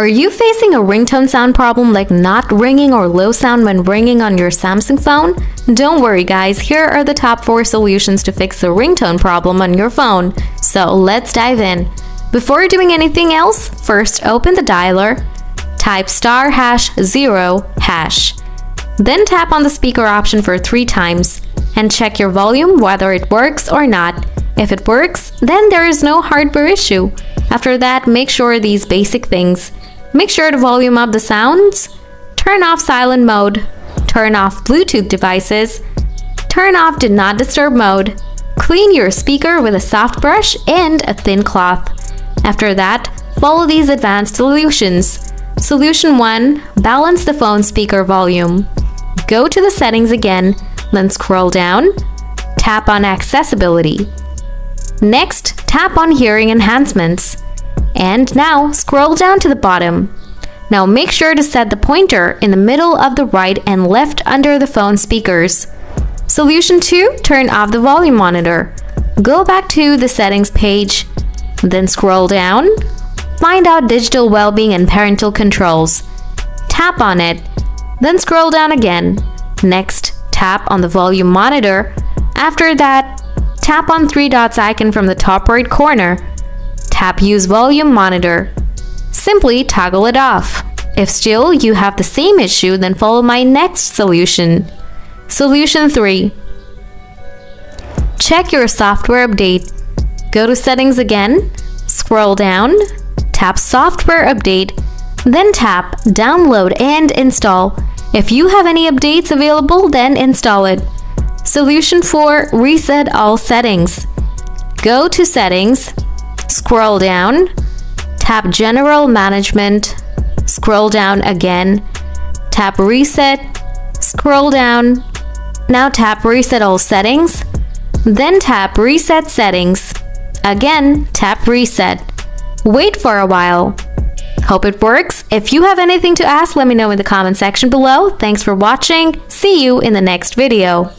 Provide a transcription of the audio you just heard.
Are you facing a ringtone sound problem like not ringing or low sound when ringing on your Samsung phone? Don't worry guys, here are the top 4 solutions to fix the ringtone problem on your phone. So let's dive in. Before doing anything else, first open the dialer, type star hash 0 hash. Then tap on the speaker option for 3 times and check your volume whether it works or not. If it works, then there is no hardware issue. After that, make sure these basic things. Make sure to volume up the sounds, turn off silent mode, turn off Bluetooth devices, turn off Do Not Disturb mode, clean your speaker with a soft brush and a thin cloth. After that, follow these advanced solutions. Solution 1. Balance the phone speaker volume. Go to the settings again, then scroll down, tap on accessibility. Next, tap on hearing enhancements. And now scroll down to the bottom. Now make sure to set the pointer in the middle of the right and left under the phone speakers. Solution 2. Turn off the volume monitor. Go back to the settings page, then scroll down. Find out digital well-being and parental controls. Tap on it, then scroll down again. Next, tap on the volume monitor. After that, tap on three dots icon from the top right corner tap Use Volume Monitor. Simply toggle it off. If still you have the same issue, then follow my next solution. Solution 3. Check your software update. Go to Settings again, scroll down, tap Software Update, then tap Download and Install. If you have any updates available, then install it. Solution 4. Reset all settings. Go to Settings, Scroll down, tap General Management, scroll down again, tap Reset, scroll down, now tap Reset All Settings, then tap Reset Settings. Again, tap Reset. Wait for a while. Hope it works. If you have anything to ask, let me know in the comment section below. Thanks for watching. See you in the next video.